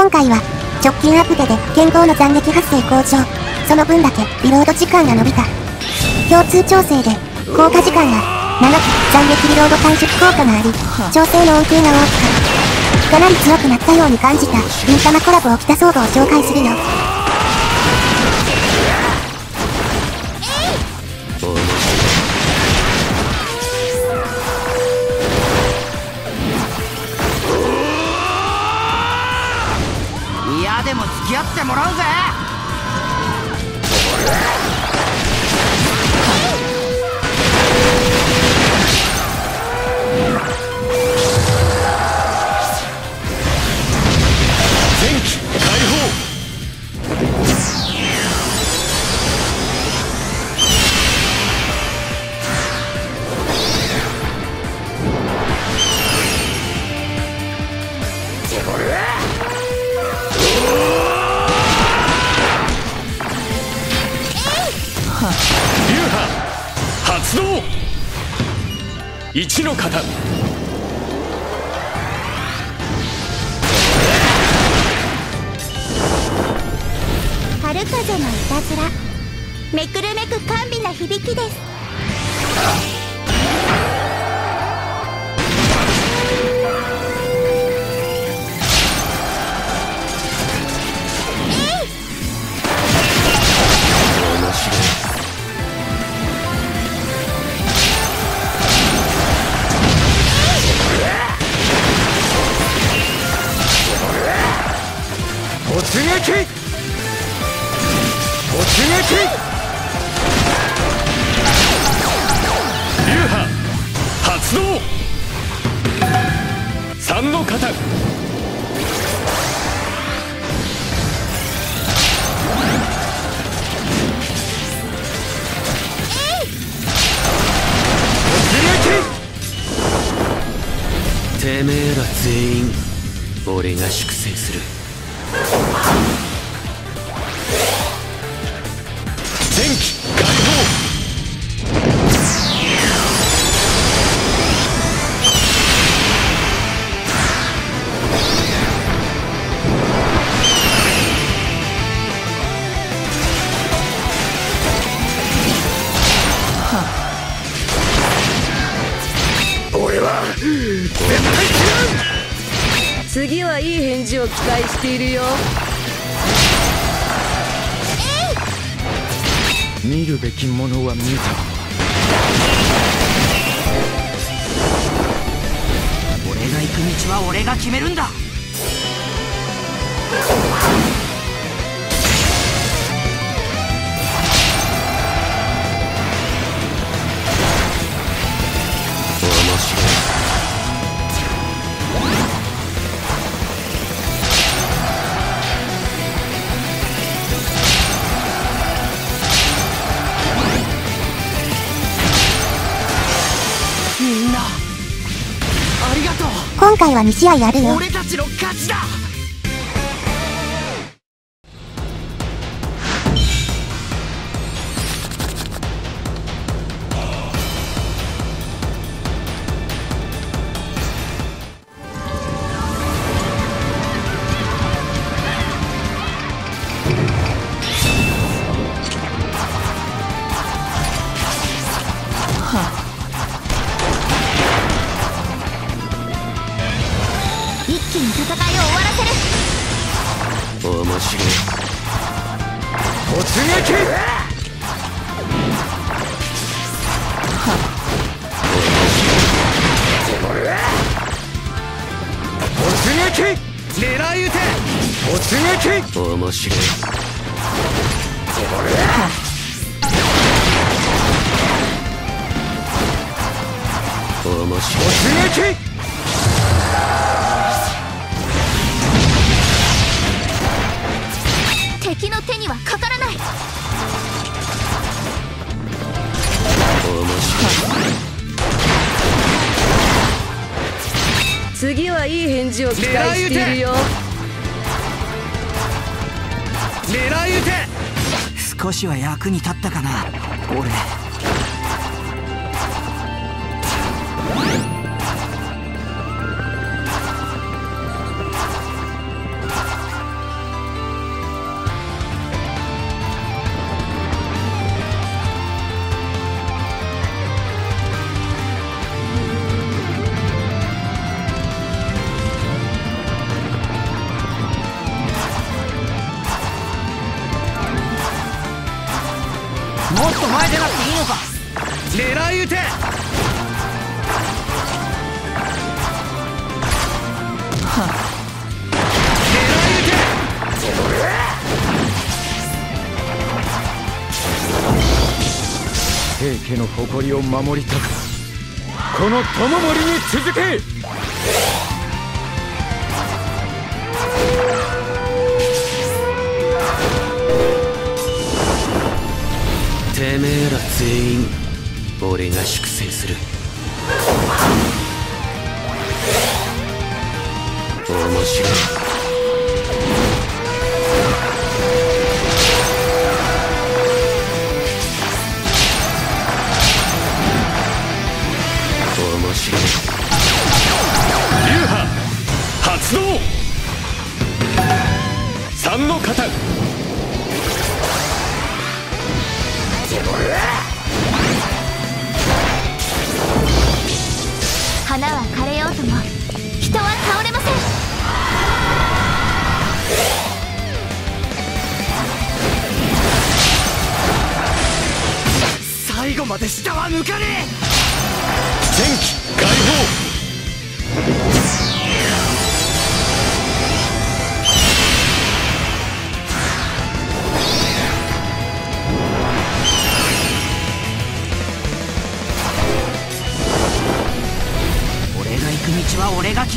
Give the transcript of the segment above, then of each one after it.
今回は直近アップデで剣豪の斬撃発生向上。その分だけリロード時間が伸びた。共通調整で効果時間が長く斬撃リロード短縮効果があり調整の恩恵が大きくかなり強くなったように感じた銀玉コラボを着た装具を紹介するよ。一の型。春風のいたずら。めくるめく甘美な響きです。撃突撃流派発動。三の型。てめえら全員俺が粛清する Ah! い返事を期待しているよ。見るべきものは見た。俺が行く道は俺が決めるんだ。今回は2試合やるよ。俺たちの勝ちだ。る面白い。突撃突撃狙い。撃て突撃面白い。面白い。突撃次はいい返事を期待しているよ。狙い撃て。少しは役に立ったかな俺もっと前出なくていいのか？狙い撃て！平家の誇りを守りたくこの友森に続け！てめえら全員俺が粛清する。面白い。面白い。流派発動。三の型。は枯れようとも人は倒れません。最後まで下は抜かねえ。天気解放。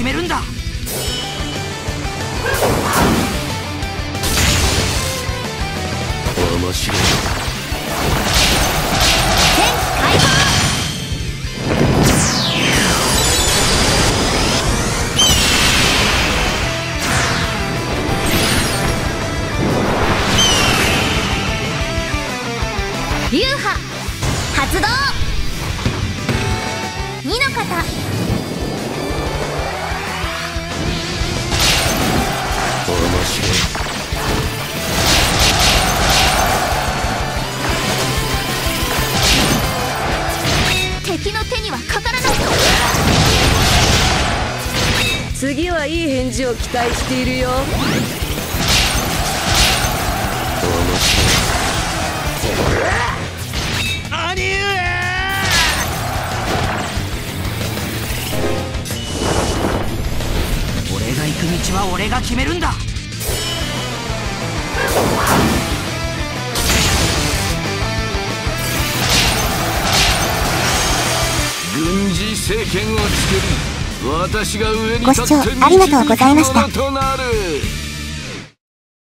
決めるんだ。面白い。解放を期待しているよ。兄上俺が行く道は俺が決めるんだ。軍事政権を作り私が上にご視聴ありがとうございました